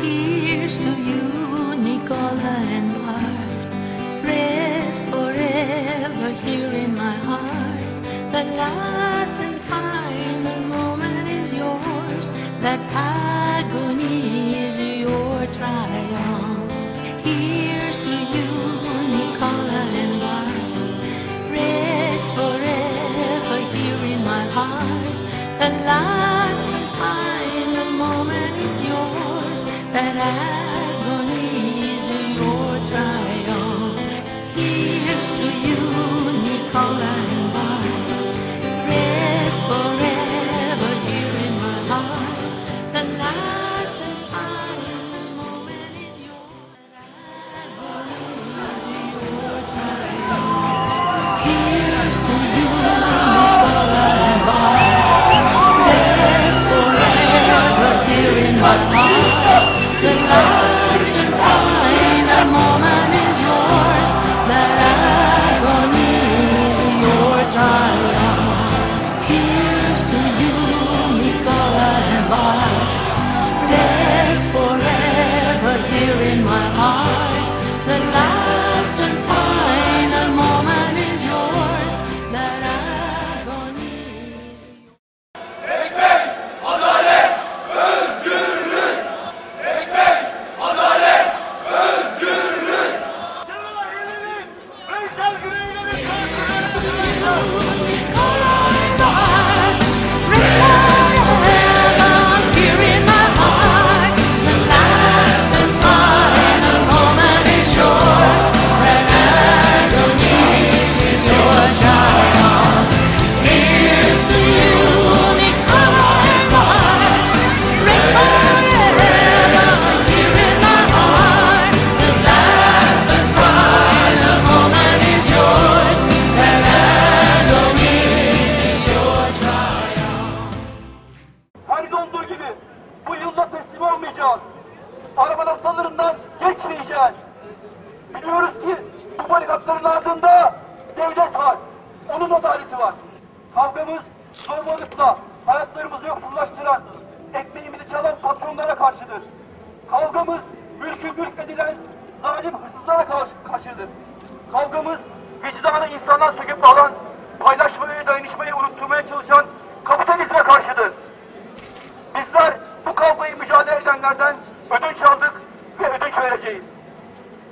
Here's to you, Nicola and Bart. Rest forever here in my heart. The last and final moment is yours. That agony is your triumph. Here's That agony is your triumph. Here's to you, Nicola and Bart. Rest forever here in my heart. The last and final moment is yours. That agony is your triumph. Here's to you, Güney'le de Her Arnavutluk'ta hayatlarımızı yoksullaştıran, ekmeğimizi çalan patronlara karşıdır. Kavgamız mülkü mülk edilen zalim hırsızlara karşıdır. Kavgamız vicdanı insanlar söküp alan, paylaşmayı, dayanışmayı unutturmaya çalışan kapitalizme karşıdır. Bizler bu kavgayı mücadele edenlerden ödünç aldık ve ödünç vereceğiz.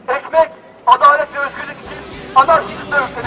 Ekmek, adalet ve özgürlük için anarşizmle öldü.